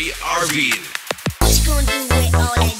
DJ Arvin. You gonna do with all